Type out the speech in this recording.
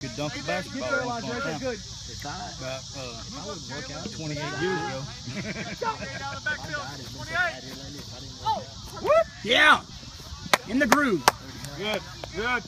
Could dunk a Get basketball there, once upon a Andre. time. Good. About uh, 28 years ago. Yeah. In the groove. Good, good.